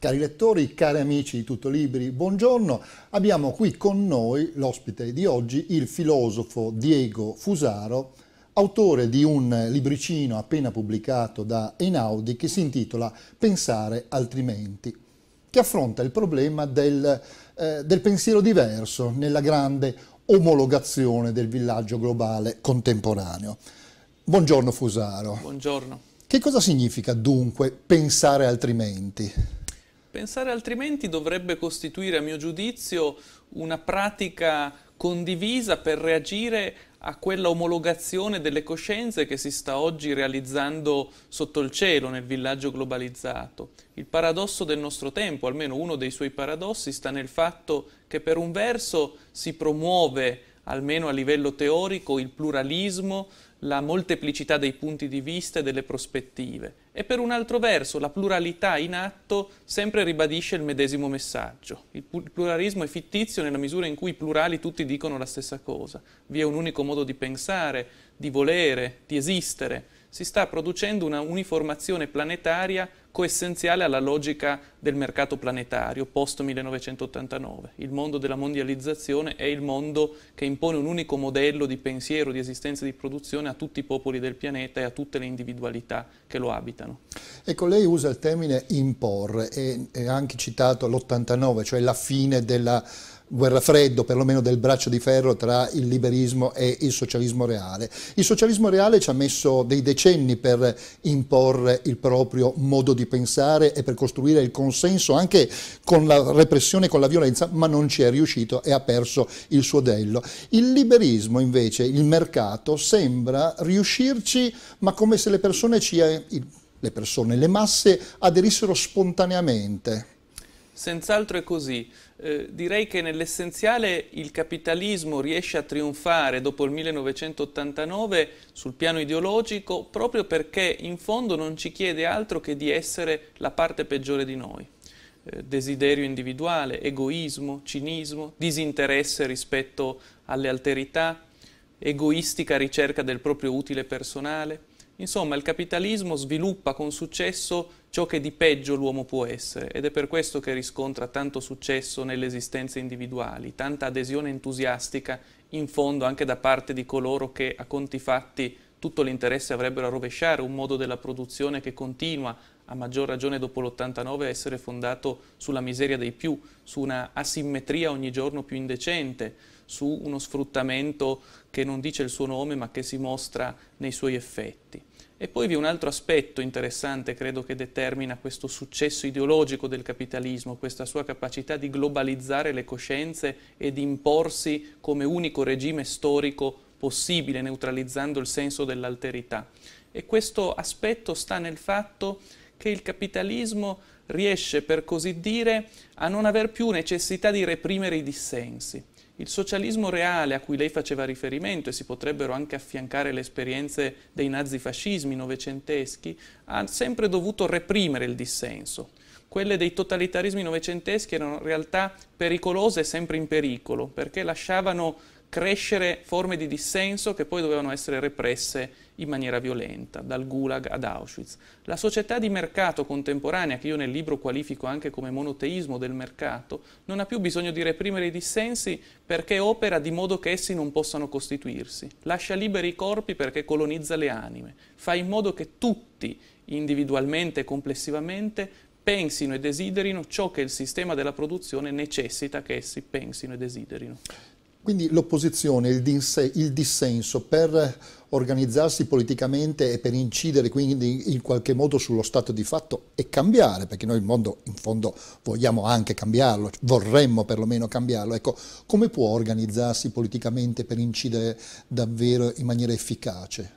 Cari lettori, cari amici di Tutto Libri, buongiorno. Abbiamo qui con noi l'ospite di oggi, il filosofo Diego Fusaro, autore di un libricino appena pubblicato da Einaudi che si intitola Pensare altrimenti, che affronta il problema del, eh, del pensiero diverso nella grande omologazione del villaggio globale contemporaneo. Buongiorno Fusaro. Buongiorno. Che cosa significa dunque pensare altrimenti? Pensare altrimenti dovrebbe costituire, a mio giudizio, una pratica condivisa per reagire a quella omologazione delle coscienze che si sta oggi realizzando sotto il cielo nel villaggio globalizzato. Il paradosso del nostro tempo, almeno uno dei suoi paradossi, sta nel fatto che per un verso si promuove, almeno a livello teorico, il pluralismo, la molteplicità dei punti di vista e delle prospettive e per un altro verso la pluralità in atto sempre ribadisce il medesimo messaggio. Il pluralismo è fittizio nella misura in cui i plurali tutti dicono la stessa cosa. Vi è un unico modo di pensare, di volere, di esistere. Si sta producendo una uniformazione planetaria coessenziale alla logica del mercato planetario post 1989. Il mondo della mondializzazione è il mondo che impone un unico modello di pensiero, di esistenza e di produzione a tutti i popoli del pianeta e a tutte le individualità che lo abitano. Ecco, lei usa il termine imporre e ha anche citato l'89, cioè la fine della guerra freddo, perlomeno del braccio di ferro tra il liberismo e il socialismo reale. Il socialismo reale ci ha messo dei decenni per imporre il proprio modo di pensare e per costruire il consenso anche con la repressione, con la violenza, ma non ci è riuscito e ha perso il suo dello. Il liberismo invece, il mercato, sembra riuscirci, ma come se le persone, ci, le, persone, le masse aderissero spontaneamente. Senz'altro è così. Eh, direi che nell'essenziale il capitalismo riesce a trionfare dopo il 1989 sul piano ideologico proprio perché in fondo non ci chiede altro che di essere la parte peggiore di noi. Eh, desiderio individuale, egoismo, cinismo, disinteresse rispetto alle alterità, egoistica ricerca del proprio utile personale. Insomma, il capitalismo sviluppa con successo ciò che di peggio l'uomo può essere ed è per questo che riscontra tanto successo nelle esistenze individuali, tanta adesione entusiastica in fondo anche da parte di coloro che a conti fatti tutto l'interesse avrebbero a rovesciare un modo della produzione che continua, a maggior ragione dopo l'89, a essere fondato sulla miseria dei più, su una asimmetria ogni giorno più indecente, su uno sfruttamento che non dice il suo nome ma che si mostra nei suoi effetti. E poi vi è un altro aspetto interessante, credo, che determina questo successo ideologico del capitalismo, questa sua capacità di globalizzare le coscienze e di imporsi come unico regime storico possibile, neutralizzando il senso dell'alterità. E questo aspetto sta nel fatto che il capitalismo riesce, per così dire, a non aver più necessità di reprimere i dissensi. Il socialismo reale a cui lei faceva riferimento, e si potrebbero anche affiancare le esperienze dei nazifascismi novecenteschi, ha sempre dovuto reprimere il dissenso. Quelle dei totalitarismi novecenteschi erano realtà pericolose e sempre in pericolo, perché lasciavano crescere forme di dissenso che poi dovevano essere represse in maniera violenta, dal Gulag ad Auschwitz. La società di mercato contemporanea, che io nel libro qualifico anche come monoteismo del mercato, non ha più bisogno di reprimere i dissensi perché opera di modo che essi non possano costituirsi. Lascia liberi i corpi perché colonizza le anime. Fa in modo che tutti, individualmente e complessivamente, pensino e desiderino ciò che il sistema della produzione necessita che essi pensino e desiderino. Quindi l'opposizione, il, il, dissenso per organizzarsi politicamente e per incidere quindi in qualche modo sullo stato di fatto e cambiare, perché noi il mondo in fondo vogliamo anche cambiarlo, vorremmo perlomeno cambiarlo, ecco, come può organizzarsi politicamente per incidere davvero in maniera efficace?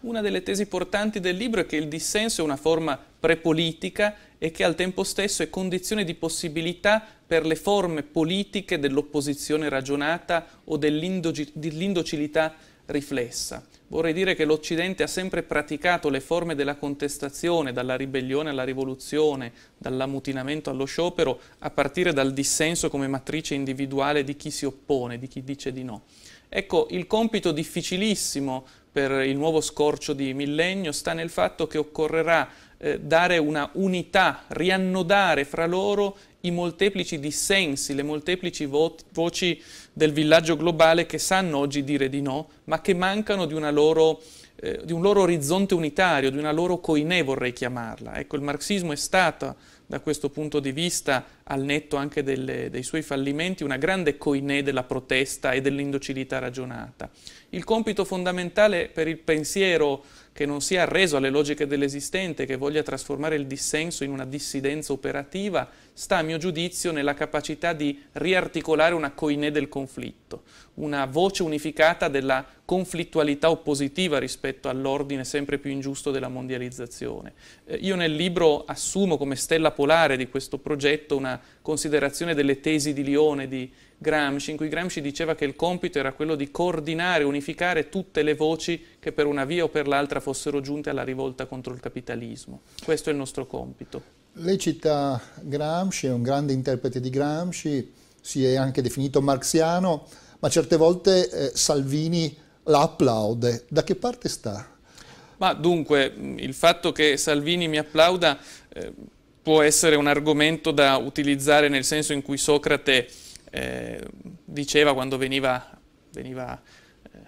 Una delle tesi portanti del libro è che il dissenso è una forma prepolitica e che al tempo stesso è condizione di possibilità per le forme politiche dell'opposizione ragionata o dell'indocilità riflessa. Vorrei dire che l'Occidente ha sempre praticato le forme della contestazione, dalla ribellione alla rivoluzione, dall'ammutinamento allo sciopero, a partire dal dissenso come matrice individuale di chi si oppone, di chi dice di no. Ecco, il compito difficilissimo per il nuovo scorcio di millennio sta nel fatto che occorrerà eh, dare una unità, riannodare fra loro i molteplici dissensi, le molteplici vo voci del villaggio globale che sanno oggi dire di no, ma che mancano di, loro, eh, di un loro orizzonte unitario, di una loro coinè vorrei chiamarla. Ecco, il marxismo è stato da questo punto di vista, al netto anche delle, dei suoi fallimenti, una grande coinè della protesta e dell'indocilità ragionata. Il compito fondamentale per il pensiero che non sia arreso alle logiche dell'esistente, che voglia trasformare il dissenso in una dissidenza operativa, sta a mio giudizio nella capacità di riarticolare una coinè del conflitto, una voce unificata della conflittualità oppositiva rispetto all'ordine sempre più ingiusto della mondializzazione. Eh, io nel libro assumo come stella polare di questo progetto una considerazione delle tesi di Lione di Gramsci, in cui Gramsci diceva che il compito era quello di coordinare, unificare tutte le voci che per una via o per l'altra fossero giunte alla rivolta contro il capitalismo. Questo è il nostro compito. Lei cita Gramsci, è un grande interprete di Gramsci, si è anche definito marxiano, ma certe volte eh, Salvini la applaude. Da che parte sta? Ma dunque, il fatto che Salvini mi applauda eh, può essere un argomento da utilizzare nel senso in cui Socrate eh, diceva quando veniva, veniva eh,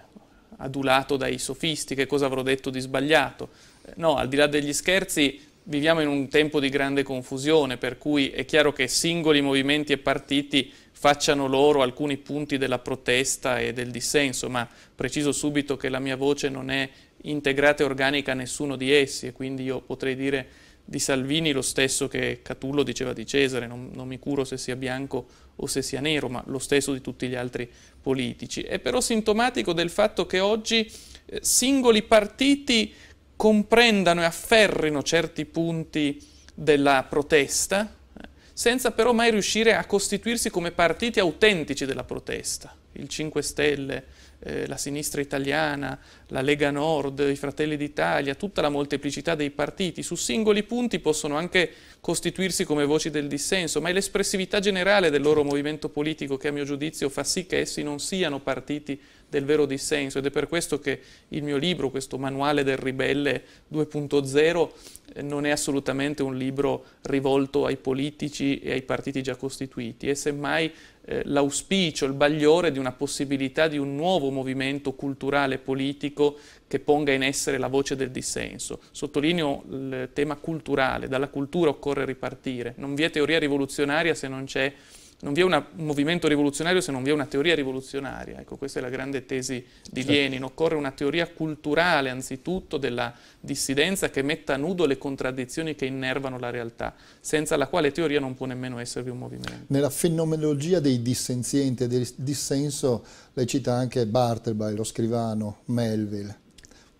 adulato dai sofisti che cosa avrò detto di sbagliato. Eh, no, al di là degli scherzi, viviamo in un tempo di grande confusione, per cui è chiaro che singoli movimenti e partiti facciano loro alcuni punti della protesta e del dissenso, ma preciso subito che la mia voce non è integrata e organica a nessuno di essi e quindi io potrei dire di Salvini lo stesso che Catullo diceva di Cesare, non, non, mi curo se sia bianco o se sia nero, ma lo stesso di tutti gli altri politici. È però sintomatico del fatto che oggi eh, singoli partiti comprendano e afferrino certi punti della protesta, eh, senza però mai riuscire a costituirsi come partiti autentici della protesta. Il 5 Stelle, eh, la sinistra italiana, la Lega Nord, i Fratelli d'Italia, tutta la molteplicità dei partiti, su singoli punti possono anche costituirsi come voci del dissenso, ma è l'espressività generale del loro movimento politico che a mio giudizio fa sì che essi non siano partiti del vero dissenso ed è per questo che il mio libro, questo manuale del ribelle 2.0, eh, non è assolutamente un libro rivolto ai politici e ai partiti già costituiti, è semmai eh, l'auspicio, il bagliore di una possibilità di un nuovo movimento culturale e politico che ponga in essere la voce del dissenso. Sottolineo il tema culturale, dalla cultura occorre ripartire, non vi è teoria rivoluzionaria se non c'è non vi è una, un movimento rivoluzionario se non vi è una teoria rivoluzionaria. Ecco, questa è la grande tesi di certo. Lenin. Occorre una teoria culturale, anzitutto, della dissidenza che metta a nudo le contraddizioni che innervano la realtà, senza la quale teoria non può nemmeno esservi un movimento. Nella fenomenologia dei dissenzienti e del dissenso, lei cita anche Bartleby, lo scrivano, Melville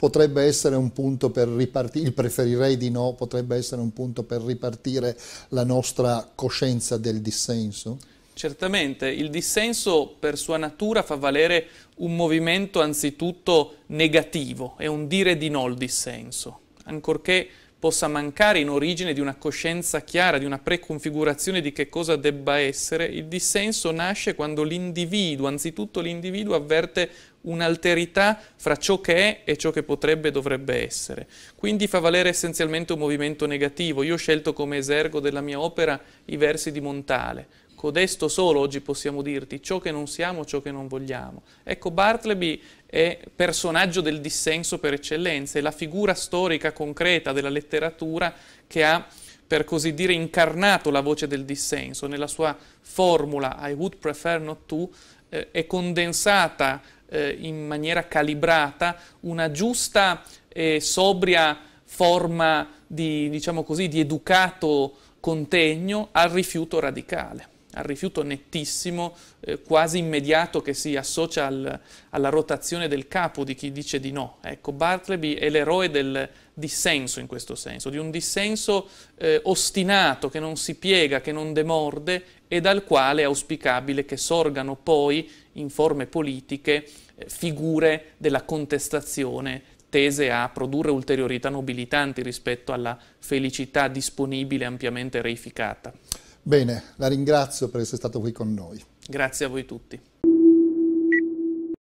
potrebbe essere un punto per ripartire, il preferirei di no, potrebbe essere un punto per ripartire la nostra coscienza del dissenso? Certamente, il dissenso per sua natura fa valere un movimento anzitutto negativo, è un dire di no il dissenso, ancorché possa mancare in origine di una coscienza chiara, di una preconfigurazione di che cosa debba essere, il dissenso nasce quando l'individuo, anzitutto l'individuo, avverte un'alterità fra ciò che è e ciò che potrebbe e dovrebbe essere. Quindi fa valere essenzialmente un movimento negativo. Io ho scelto come esergo della mia opera i versi di Montale. Codesto solo oggi possiamo dirti ciò che non siamo, ciò che non vogliamo. Ecco, Bartleby è personaggio del dissenso per eccellenza, è la figura storica concreta della letteratura che ha per così dire, incarnato la voce del dissenso. Nella sua formula I would prefer not to eh, è condensata eh, in maniera calibrata una giusta e sobria forma di, diciamo così, di educato contegno al rifiuto radicale al rifiuto nettissimo, eh, quasi immediato che si associa al, alla rotazione del capo di chi dice di no. Ecco, Bartleby è l'eroe del dissenso in questo senso, di un dissenso eh, ostinato che non si piega, che non demorde e dal quale è auspicabile che sorgano poi in forme politiche eh, figure della contestazione tese a produrre ulteriorità nobilitanti rispetto alla felicità disponibile ampiamente reificata. Bene, la ringrazio per essere stato qui con noi. Grazie a voi tutti.